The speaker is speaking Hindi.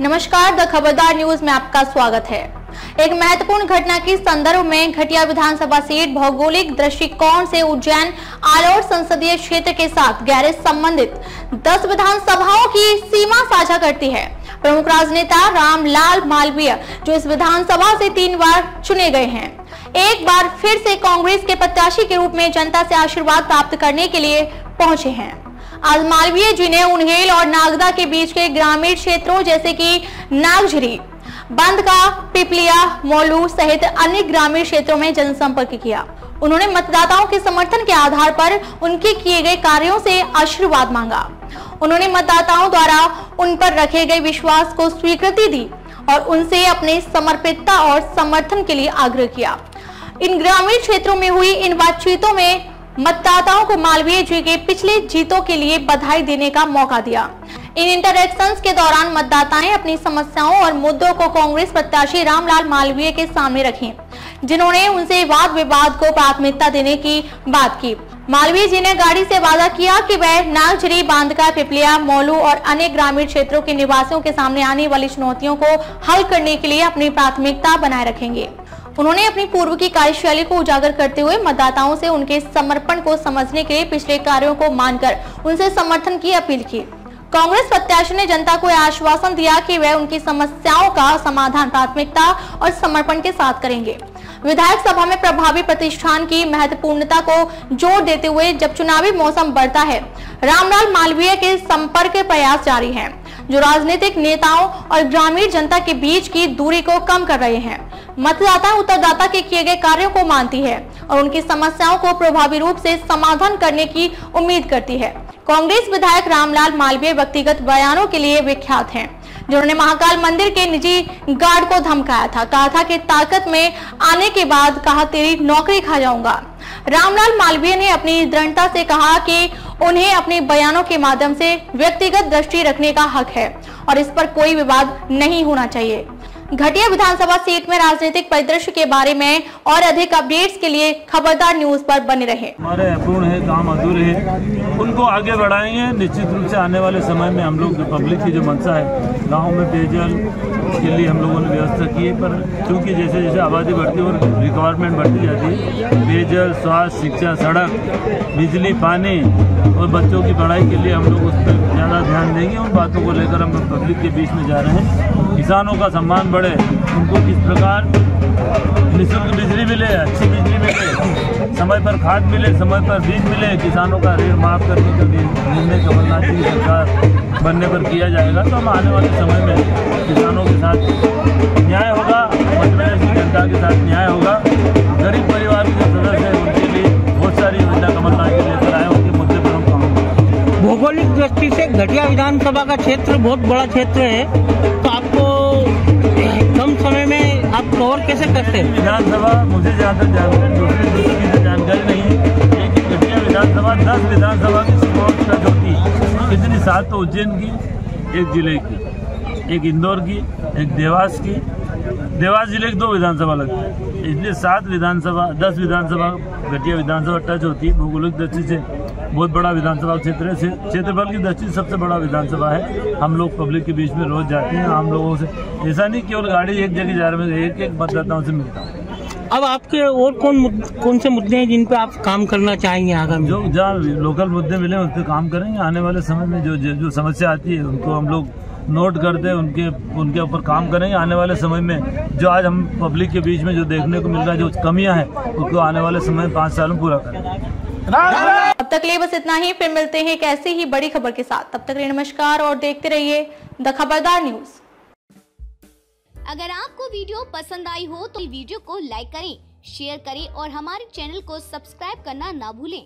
नमस्कार, द खबरदार न्यूज़ में आपका स्वागत है। एक महत्वपूर्ण घटना के संदर्भ में घटिया विधानसभा सीट, भौगोलिक दृष्टिकोण से उज्जैन, आलोर संसदीय क्षेत्र के साथ गहरे संबंधित 10 विधानसभाओं की सीमा साझा करती है। प्रमुख राजनेता रामलाल मालवीय, जो इस विधानसभा से तीन बार चुने गए हैं। एक बार फिर से कांग्रेस के प्रत्याशी के रूप में जनता से आशीर्वाद प्राप्त करने के लिए पहुँचे हैं। आज मालवीय जी ने उन्हेल और नागदा के बीच के ग्रामीण क्षेत्रों जैसे कि नागझरी, बंदका, पिपलिया, मोलू सहित अन्य ग्रामीण क्षेत्रों में जनसंपर्क किया। उन्होंने मतदाताओं के समर्थन के आधार पर उनके किए गए कार्यों से आशीर्वाद मांगा। उन्होंने मतदाताओं द्वारा उन पर रखे गए विश्वास को स्वीकृति दी और उनसे अपने समर्पितता और समर्थन के लिए आग्रह किया। इन ग्रामीण क्षेत्रों में हुई इन बातचीतों में मतदाताओं को मालवीय जी के पिछले जीतों के लिए बधाई देने का मौका दिया। इन इंटरेक्शंस के दौरान मतदाताएँ अपनी समस्याओं और मुद्दों को कांग्रेस प्रत्याशी रामलाल मालवीय के सामने रखे, जिन्होंने उनसे वाद विवाद को प्राथमिकता देने की बात की। मालवीय जी ने गाड़ी से वादा किया कि वह नागझरी बांधका पिपलिया, मोलू और अन्य ग्रामीण क्षेत्रों के निवासियों के सामने आने वाली चुनौतियों को हल करने के लिए अपनी प्राथमिकता बनाए रखेंगे। उन्होंने अपनी पूर्व की कार्यशैली को उजागर करते हुए मतदाताओं से उनके समर्पण को समझने के लिए पिछले कार्यों को मानकर उनसे समर्थन की अपील की। कांग्रेस प्रत्याशी ने जनता को आश्वासन दिया कि वह उनकी समस्याओं का समाधान प्राथमिकता और समर्पण के साथ करेंगे। विधायक सभा में प्रभावी प्रतिष्ठान की महत्वपूर्णता को ज़ोर देते हुए जब चुनावी मौसम बढ़ता है रामलाल मालवीय के संपर्क प्रयास जारी हैं, जो राजनीतिक नेताओं और ग्रामीण जनता के बीच की दूरी को कम कर रहे हैं। मतदाता उत्तरदाता के किए गए कार्यों को मानती है और उनकी समस्याओं को प्रभावी रूप से समाधान करने की उम्मीद करती है। कांग्रेस विधायक रामलाल मालवीय व्यक्तिगत बयानों के लिए विख्यात हैं। जिन्होंने महाकाल मंदिर के निजी गार्ड को धमकाया था, कहा था कि ताकत में आने के बाद कहा, तेरी नौकरी खा जाऊँगा। रामलाल मालवीय ने अपनी दृढ़ता से कहा कि उन्हें अपने बयानों के माध्यम से व्यक्तिगत दृष्टि रखने का हक है और इस पर कोई विवाद नहीं होना चाहिए। घटिया विधानसभा सीट में राजनीतिक परिदृश्य के बारे में और अधिक अपडेट्स के लिए खबरदार न्यूज़ पर बने रहे। हमारे अपूर्ण है, काम अधूरे है। उनको आगे बढ़ाएँगे। निश्चित रूप से आने वाले समय में हम लोग पब्लिक की जो मंशा है, गाँव में पेयजल के लिए हम लोगों ने व्यवस्था की है। पर क्योंकि जैसे जैसे आबादी बढ़ती और रिक्वायरमेंट बढ़ती जाती है, पेयजल, स्वास्थ्य, शिक्षा, सड़क, बिजली, पानी और बच्चों की पढ़ाई के लिए हम लोग उस पर ज़्यादा ध्यान देंगे। उन बातों को लेकर हम पब्लिक के बीच में जा रहे हैं। किसानों का सम्मान बढ़े। उनको किस प्रकार निःशुल्क बिजली मिले, अच्छी बिजली मिले, समय पर खाद मिले, समय पर बीज मिले, किसानों का ऋण माफ़ करने का निर्णय कमलनाथ जी की सरकार बनने पर किया जाएगा। तो हम आने वाले समय में किसानों के साथ भौगोलिक दृष्टि से घटिया विधानसभा का क्षेत्र बहुत बड़ा क्षेत्र है तो आपको कम समय में आप कवर कैसे करते हैं? विधानसभा मुझे ज़्यादा जानकारी, दूसरी जानकारी नहीं है घटिया विधानसभा, दस विधानसभा की टच होती है कितनी सात तो उज्जैन की, एक ज़िले की, एक इंदौर की, एक देवास की, देवास ज़िले की दो विधानसभा लगती है। इसलिए सात विधानसभा, दस विधानसभा, घटिया विधानसभा टच होती है, भौगोलिक दृष्टि से। बहुत बड़ा विधानसभा क्षेत्र है। क्षेत्रफल की दृष्टि सबसे बड़ा विधानसभा है। हम लोग पब्लिक के बीच में रोज जाते हैं। हम लोगों से ऐसा नहीं केवल गाड़ी एक जगह जा रहे हैं एक एक मतदाताओं से मिलता हूँ। अब आपके और कौन कौन से मुद्दे हैं जिन पर आप काम करना चाहेंगे आगामी? जो जहाँ लोकल मुद्दे मिले उन पर काम करेंगे। आने वाले समय में जो जो समस्या आती है उनको हम लोग नोट करते हैं उनके उनके ऊपर काम करेंगे। आने वाले समय में जो आज हम पब्लिक के बीच में जो देखने को मिल रहा है जो कमियाँ हैं उसको आने वाले समय में पाँच साल में पूरा करेंगे। अब तक लिए बस इतना ही फिर मिलते हैं एक ऐसी ही बड़ी खबर के साथ। तब तक नमस्कार और देखते रहिए द खबरदार न्यूज़। अगर आपको वीडियो पसंद आई हो तो वीडियो को लाइक करें शेयर करें और हमारे चैनल को सब्सक्राइब करना ना भूलें।